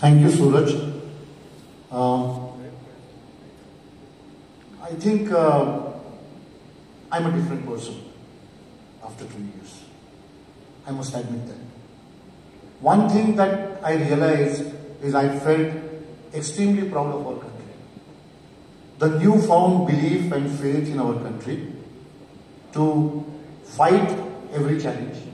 Thank you, Suraj. Um, I think uh, I'm a different person after two years. I must admit that. One thing that I realized is I felt extremely proud of our country. The newfound belief and faith in our country to fight every challenge